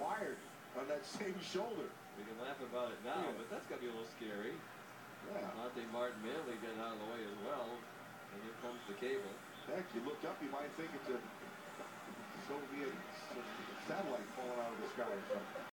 wired on that same shoulder. We can laugh about it now, Yeah. but that's got to be a little scary. Yeah. Monte Martin Manley getting out of the way as well. And here comes the cable. Heck, you look up, you might think it's a Soviet satellite falling out of the sky or something.